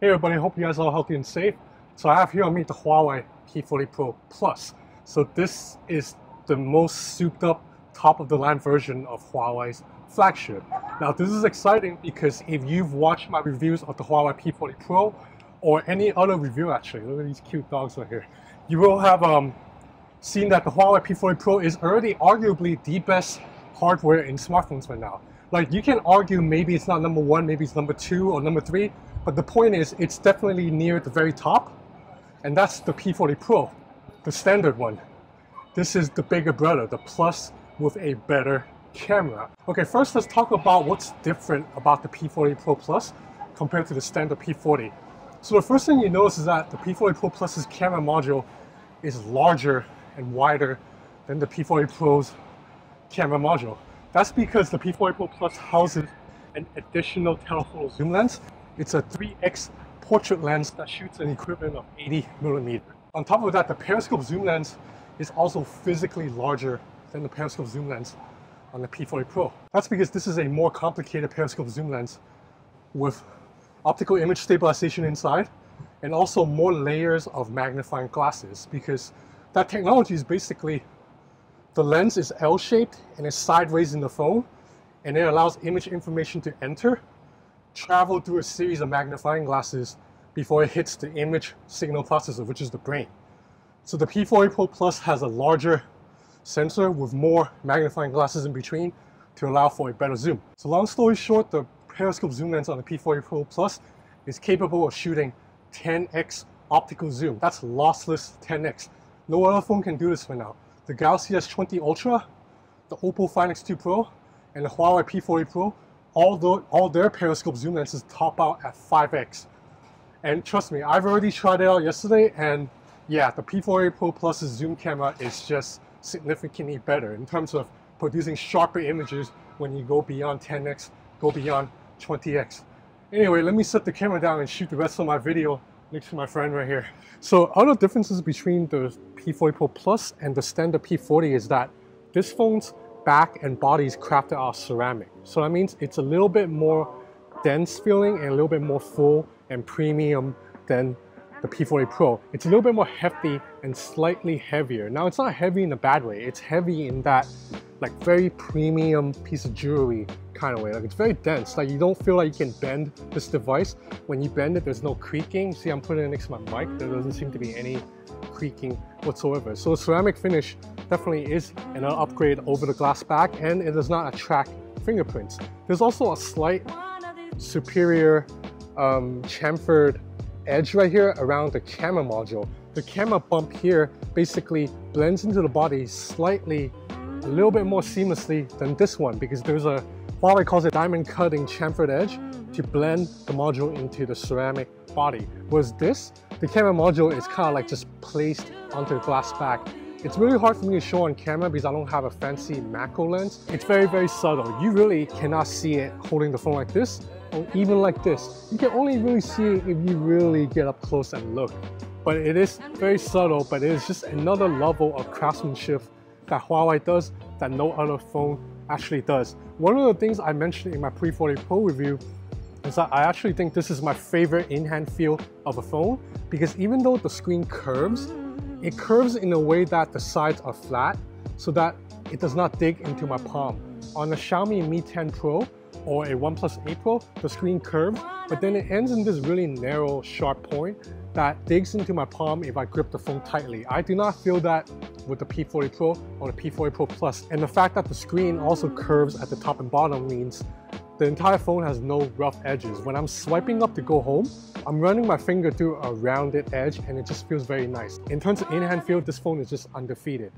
Hey everybody, hope you guys are all healthy and safe. So I have here on me the Huawei P40 Pro Plus. So this is the most souped up top of the line version of Huawei's flagship. Now this is exciting because if you've watched my reviews of the Huawei P40 Pro or any other review actually, look at these cute dogs right here, you will have um, seen that the Huawei P40 Pro is already arguably the best hardware in smartphones right now. Like you can argue maybe it's not number one, maybe it's number two or number three, but the point is, it's definitely near the very top, and that's the P40 Pro, the standard one. This is the bigger brother, the Plus with a better camera. Okay, first let's talk about what's different about the P40 Pro Plus compared to the standard P40. So the first thing you notice is that the P40 Pro Plus's camera module is larger and wider than the P40 Pro's camera module. That's because the P40 Pro Plus houses an additional telephoto zoom lens it's a 3x portrait lens that shoots an equivalent of 80 millimeter. On top of that, the periscope zoom lens is also physically larger than the periscope zoom lens on the P40 Pro. That's because this is a more complicated periscope zoom lens with optical image stabilization inside and also more layers of magnifying glasses because that technology is basically the lens is L-shaped and it's sideways in the phone and it allows image information to enter travel through a series of magnifying glasses before it hits the image signal processor, which is the brain. So the P40 Pro Plus has a larger sensor with more magnifying glasses in between to allow for a better zoom. So long story short, the periscope zoom lens on the P40 Pro Plus is capable of shooting 10x optical zoom. That's lossless 10x. No other phone can do this for now. The Galaxy S20 Ultra, the Oppo Find X2 Pro, and the Huawei P40 Pro all, the, all their periscope zoom lenses top out at 5x. And trust me, I've already tried it out yesterday, and yeah, the P40 Pro Plus's zoom camera is just significantly better in terms of producing sharper images when you go beyond 10x, go beyond 20x. Anyway, let me set the camera down and shoot the rest of my video next to my friend right here. So other differences between the P40 Pro Plus and the standard P40 is that this phone's back and body is crafted out of ceramic. So that means it's a little bit more dense feeling and a little bit more full and premium than the P40 Pro. It's a little bit more hefty and slightly heavier. Now it's not heavy in a bad way. It's heavy in that like very premium piece of jewelry kind of way. Like it's very dense. Like you don't feel like you can bend this device. When you bend it, there's no creaking. See, I'm putting it next to my mic. There doesn't seem to be any creaking whatsoever. So ceramic finish definitely is an upgrade over the glass back and it does not attract fingerprints. There's also a slight superior um, chamfered edge right here around the camera module. The camera bump here basically blends into the body slightly, a little bit more seamlessly than this one because there's a, Huawei calls it diamond cutting chamfered edge to blend the module into the ceramic body. Whereas this, the camera module is kind of like just placed onto the glass back it's really hard for me to show on camera because I don't have a fancy macro lens. It's very, very subtle. You really cannot see it holding the phone like this or even like this. You can only really see it if you really get up close and look. But it is very subtle, but it is just another level of craftsmanship that Huawei does that no other phone actually does. One of the things I mentioned in my P40 Pro review is that I actually think this is my favorite in-hand feel of a phone because even though the screen curves, it curves in a way that the sides are flat so that it does not dig into my palm. On the Xiaomi Mi 10 Pro or a OnePlus 8 Pro, the screen curves, but then it ends in this really narrow, sharp point that digs into my palm if I grip the phone tightly. I do not feel that with the P40 Pro or the P40 Pro Plus. And the fact that the screen also curves at the top and bottom means the entire phone has no rough edges. When I'm swiping up to go home, I'm running my finger through a rounded edge and it just feels very nice. In terms of in-hand feel, this phone is just undefeated.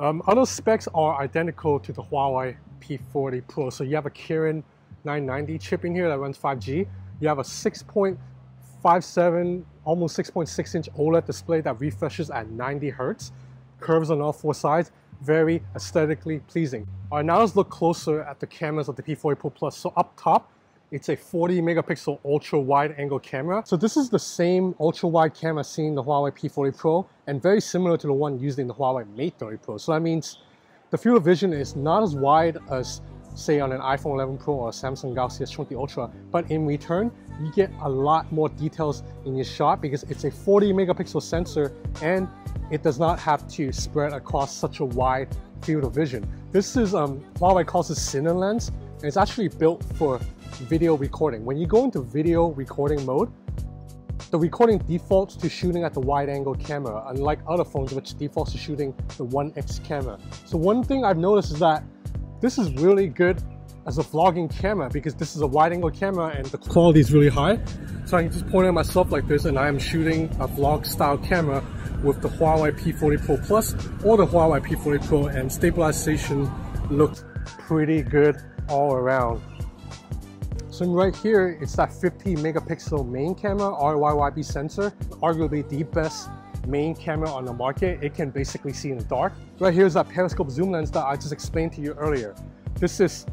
Um, other specs are identical to the Huawei P40 Pro. So you have a Kirin 990 chip in here that runs 5G. You have a 6.57, almost 6.6 inch OLED display that refreshes at 90 Hertz. Curves on all four sides very aesthetically pleasing. All right, now let's look closer at the cameras of the P40 Pro Plus. So up top, it's a 40 megapixel ultra wide angle camera. So this is the same ultra wide camera seen in the Huawei P40 Pro and very similar to the one used in the Huawei Mate 30 Pro. So that means the field of vision is not as wide as say on an iPhone 11 Pro or Samsung Galaxy S20 Ultra, but in return, you get a lot more details in your shot because it's a 40 megapixel sensor and it does not have to spread across such a wide field of vision. This is, um, Huawei calls it Cine lens, and it's actually built for video recording. When you go into video recording mode, the recording defaults to shooting at the wide angle camera, unlike other phones which defaults to shooting the 1x camera. So one thing I've noticed is that this is really good as a vlogging camera because this is a wide angle camera and the quality is really high. So I can just point at myself like this and I am shooting a vlog style camera with the Huawei P40 Pro Plus or the Huawei P40 Pro and stabilization looked pretty good all around. So right here, it's that 50 megapixel main camera RYYB sensor, arguably the best main camera on the market. It can basically see in the dark. Right here is that periscope zoom lens that I just explained to you earlier. This is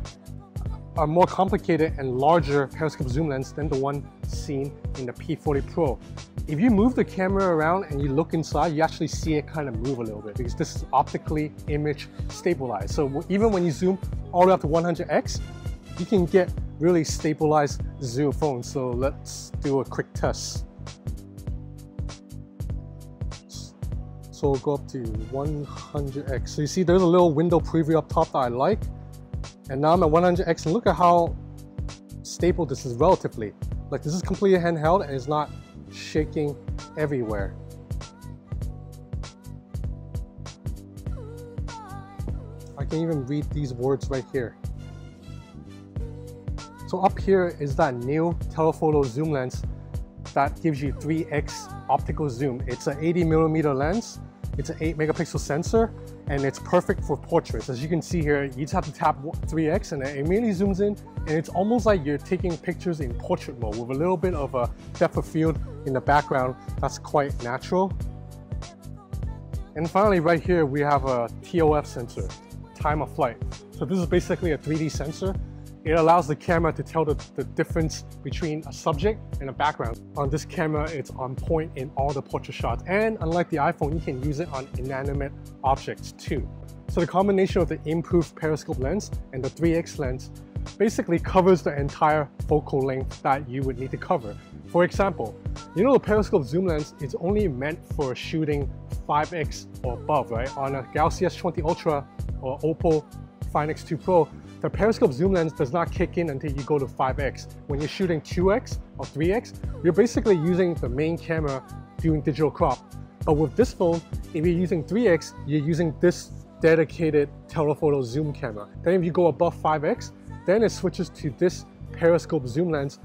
a more complicated and larger periscope zoom lens than the one seen in the P40 Pro. If you move the camera around and you look inside, you actually see it kind of move a little bit because this is optically image stabilized. So even when you zoom all the way up to 100x, you can get really stabilized zoom phone. So let's do a quick test. So go up to 100x. So you see there's a little window preview up top that I like. And now I'm at 100x and look at how stable this is relatively. Like this is completely handheld and it's not shaking everywhere. I can even read these words right here. So up here is that new telephoto zoom lens that gives you 3x optical zoom. It's an 80 millimeter lens, it's an 8 megapixel sensor, and it's perfect for portraits. As you can see here, you just have to tap 3x and it immediately zooms in and it's almost like you're taking pictures in portrait mode with a little bit of a depth of field in the background. That's quite natural. And finally, right here, we have a TOF sensor, time of flight. So this is basically a 3D sensor it allows the camera to tell the, the difference between a subject and a background. On this camera, it's on point in all the portrait shots. And unlike the iPhone, you can use it on inanimate objects too. So the combination of the improved periscope lens and the 3x lens basically covers the entire focal length that you would need to cover. For example, you know the periscope zoom lens is only meant for shooting 5x or above, right? On a Galaxy S20 Ultra or Oppo Find X2 Pro, the periscope zoom lens does not kick in until you go to 5x. When you're shooting 2x or 3x, you're basically using the main camera doing digital crop. But with this phone, if you're using 3x, you're using this dedicated telephoto zoom camera. Then if you go above 5x, then it switches to this periscope zoom lens.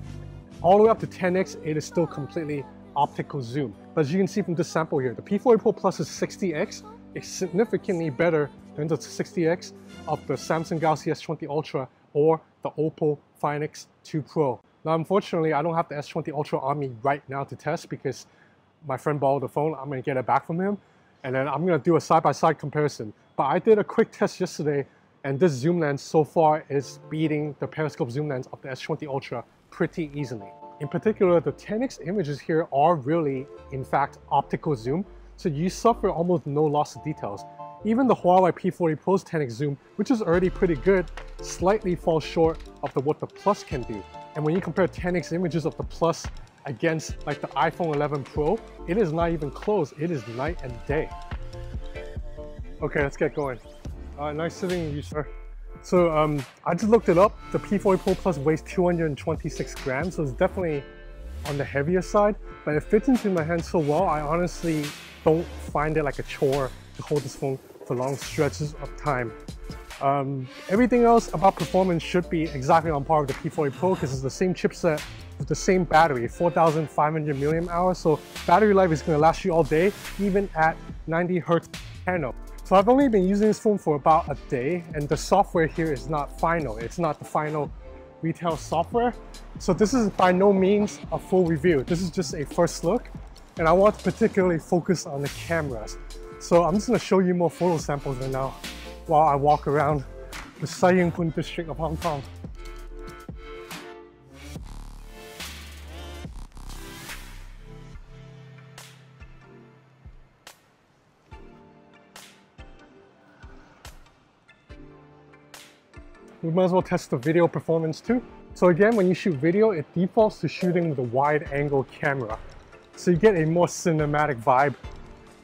All the way up to 10x, it is still completely optical zoom. But as you can see from this sample here, the P40 Pro Plus is 60x. It's significantly better the 60x of the Samsung Galaxy S20 Ultra or the Oppo Find X2 Pro. Now, unfortunately, I don't have the S20 Ultra on me right now to test because my friend borrowed the phone. I'm gonna get it back from him. And then I'm gonna do a side-by-side -side comparison. But I did a quick test yesterday and this zoom lens so far is beating the periscope zoom lens of the S20 Ultra pretty easily. In particular, the 10x images here are really, in fact, optical zoom, so you suffer almost no loss of details. Even the Huawei P40 Pro's 10x zoom, which is already pretty good, slightly falls short of the, what the Plus can do. And when you compare 10x images of the Plus against like the iPhone 11 Pro, it is not even close. It is night and day. Okay, let's get going. Uh, nice sitting you, sir. So um, I just looked it up. The P40 Pro Plus weighs 226 grams, so it's definitely on the heavier side, but it fits into my hand so well, I honestly don't find it like a chore to hold this phone for long stretches of time. Um, everything else about performance should be exactly on par with the P40 Pro because it's the same chipset with the same battery, 4,500 milliamp hours. So battery life is going to last you all day, even at 90 hertz panel. So I've only been using this phone for about a day and the software here is not final. It's not the final retail software. So this is by no means a full review. This is just a first look and I want to particularly focus on the cameras. So I'm just to show you more photo samples right now while I walk around the Sai Ying Pun district of Hong Kong. we might as well test the video performance too. So again, when you shoot video, it defaults to shooting with a wide angle camera. So you get a more cinematic vibe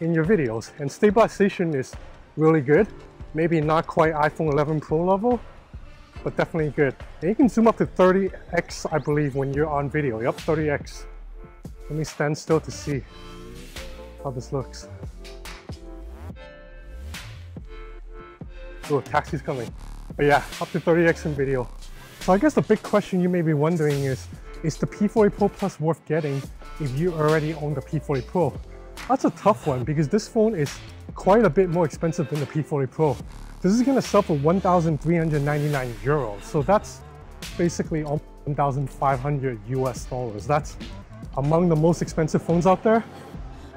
in your videos. And stabilization is really good. Maybe not quite iPhone 11 Pro level, but definitely good. And you can zoom up to 30x, I believe, when you're on video. Yep, 30x. Let me stand still to see how this looks. Oh, taxi's coming. But yeah, up to 30x in video. So I guess the big question you may be wondering is, is the P40 Pro Plus worth getting if you already own the P40 Pro? That's a tough one because this phone is quite a bit more expensive than the P40 Pro. This is gonna sell for 1,399 euros. So that's basically 1,500 US dollars. That's among the most expensive phones out there.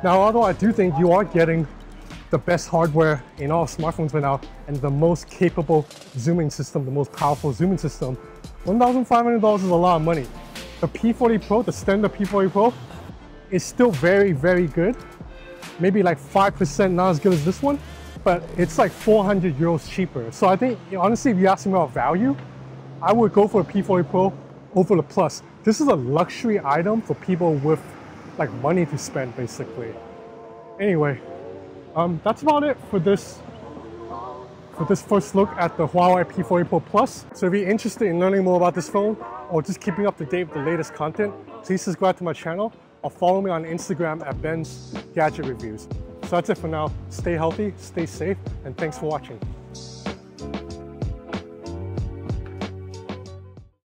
Now, although I do think you are getting the best hardware in all smartphones right now and the most capable zooming system, the most powerful zooming system, $1,500 is a lot of money. The P40 Pro, the standard P40 Pro, is still very, very good. Maybe like 5% not as good as this one, but it's like 400 euros cheaper. So I think, honestly, if you ask me about value, I would go for a P40 Pro over the Plus. This is a luxury item for people with like money to spend, basically. Anyway, um, that's about it for this for this first look at the Huawei P40 Pro Plus. So if you're interested in learning more about this phone or just keeping up to date with the latest content, please subscribe to my channel or follow me on Instagram at Ben's Gadget Reviews. So that's it for now. Stay healthy, stay safe, and thanks for watching.